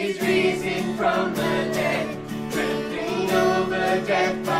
He's risen from the dead, triumphing over death.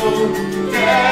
quero